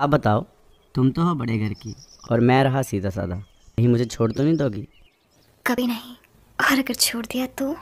आप बताओ। तुम तो हो बड़े घर की। और मैं रहा सीधा साधा कहीं मुझे छोड़ तो नहीं दोगी? कभी नहीं। और अगर छोड़ दिया तो?